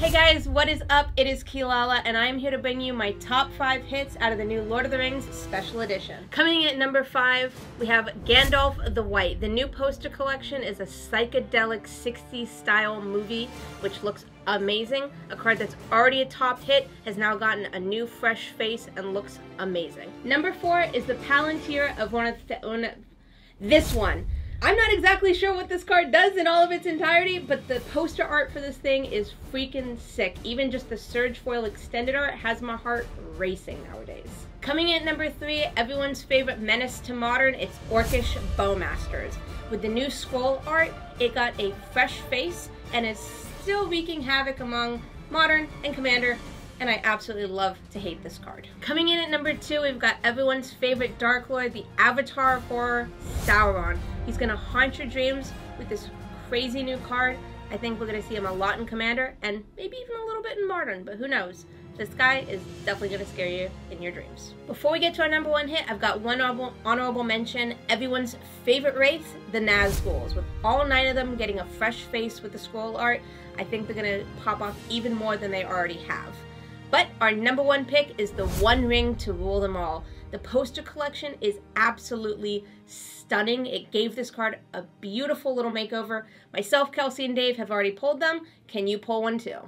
Hey guys, what is up? It is Keelala, and I'm here to bring you my top five hits out of the new Lord of the Rings Special Edition. Coming in at number five, we have Gandalf the White. The new poster collection is a psychedelic 60s style movie, which looks amazing. A card that's already a top hit has now gotten a new fresh face and looks amazing. Number four is the Palantir of one of the, one, this one. I'm not exactly sure what this card does in all of its entirety, but the poster art for this thing is freaking sick. Even just the Surge Foil extended art has my heart racing nowadays. Coming in at number three, everyone's favorite menace to modern, it's Orcish Bowmasters. With the new scroll art, it got a fresh face and is still wreaking havoc among modern and commander and I absolutely love to hate this card. Coming in at number two, we've got everyone's favorite Dark Lord, the Avatar Horror, Sauron. He's gonna haunt your dreams with this crazy new card. I think we're gonna see him a lot in Commander, and maybe even a little bit in Modern, but who knows. This guy is definitely gonna scare you in your dreams. Before we get to our number one hit, I've got one honorable, honorable mention. Everyone's favorite wraith, the Nazguls. With all nine of them getting a fresh face with the scroll art, I think they're gonna pop off even more than they already have. But our number one pick is the One Ring to rule them all. The poster collection is absolutely stunning. It gave this card a beautiful little makeover. Myself, Kelsey, and Dave have already pulled them. Can you pull one too?